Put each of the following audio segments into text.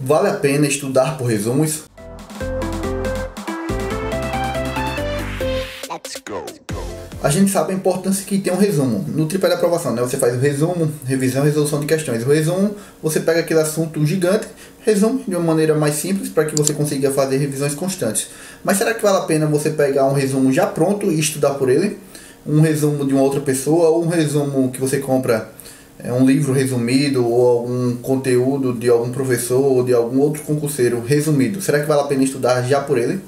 Vale a pena estudar por resumos? A gente sabe a importância que tem um resumo. No tripé da aprovação, né? Você faz o resumo, revisão e resolução de questões. O resumo, você pega aquele assunto gigante, resume de uma maneira mais simples para que você consiga fazer revisões constantes. Mas será que vale a pena você pegar um resumo já pronto e estudar por ele? Um resumo de uma outra pessoa ou um resumo que você compra um livro resumido ou algum conteúdo de algum professor ou de algum outro concurseiro resumido. Será que vale a pena estudar já por ele?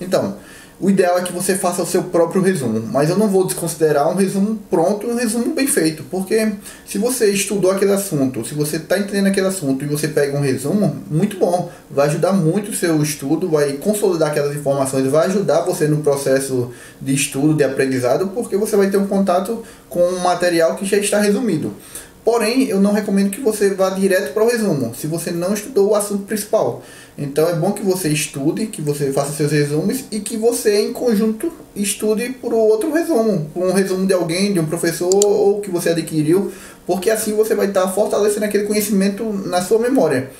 Então, o ideal é que você faça o seu próprio resumo, mas eu não vou desconsiderar um resumo pronto e um resumo bem feito, porque se você estudou aquele assunto, se você está entendendo aquele assunto e você pega um resumo, muito bom, vai ajudar muito o seu estudo, vai consolidar aquelas informações, vai ajudar você no processo de estudo, de aprendizado, porque você vai ter um contato com um material que já está resumido. Porém, eu não recomendo que você vá direto para o resumo, se você não estudou o assunto principal. Então é bom que você estude, que você faça seus resumos e que você, em conjunto, estude por outro resumo, por um resumo de alguém, de um professor ou que você adquiriu, porque assim você vai estar fortalecendo aquele conhecimento na sua memória.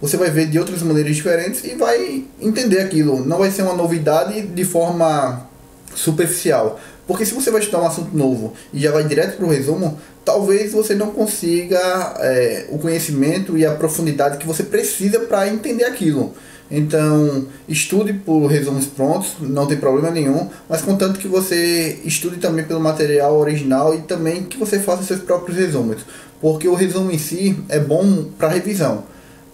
Você vai ver de outras maneiras diferentes e vai entender aquilo. Não vai ser uma novidade de forma superficial. Porque se você vai estudar um assunto novo e já vai direto para o resumo, talvez você não consiga é, o conhecimento e a profundidade que você precisa para entender aquilo. Então, estude por resumos prontos, não tem problema nenhum, mas contanto que você estude também pelo material original e também que você faça seus próprios resumos. Porque o resumo em si é bom para revisão,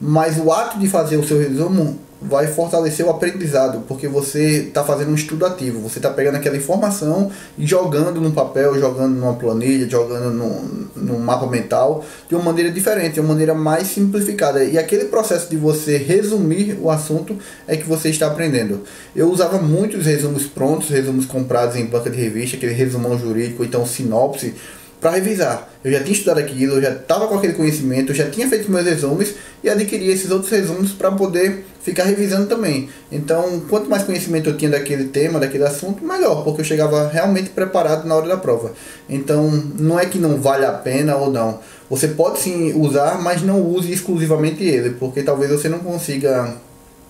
mas o ato de fazer o seu resumo vai fortalecer o aprendizado, porque você está fazendo um estudo ativo, você está pegando aquela informação e jogando no papel, jogando numa planilha, jogando num, num mapa mental de uma maneira diferente, de uma maneira mais simplificada. E aquele processo de você resumir o assunto é que você está aprendendo. Eu usava muitos resumos prontos, resumos comprados em banca de revista, aquele resumão jurídico, então sinopse para revisar. Eu já tinha estudado aquilo, eu já estava com aquele conhecimento, eu já tinha feito meus resumos e adquiri esses outros resumos para poder ficar revisando também. Então, quanto mais conhecimento eu tinha daquele tema, daquele assunto, melhor, porque eu chegava realmente preparado na hora da prova. Então, não é que não vale a pena ou não. Você pode sim usar, mas não use exclusivamente ele, porque talvez você não consiga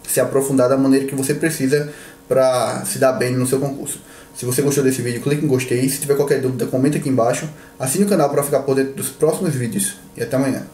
se aprofundar da maneira que você precisa para se dar bem no seu concurso. Se você gostou desse vídeo, clique em gostei. Se tiver qualquer dúvida, comenta aqui embaixo. Assine o canal para ficar por dentro dos próximos vídeos. E até amanhã.